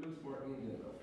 looks more in general.